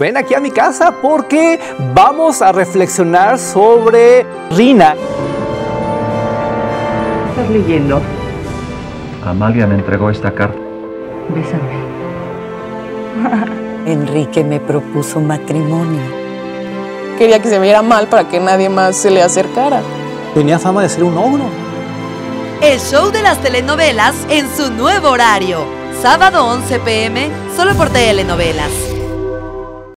Ven aquí a mi casa porque vamos a reflexionar sobre Rina. ¿Estás leyendo? Amalia me entregó esta carta. Bésame. Enrique me propuso matrimonio. Quería que se viera mal para que nadie más se le acercara. Tenía fama de ser un ogro. El show de las telenovelas en su nuevo horario. Sábado 11 pm, solo por telenovelas.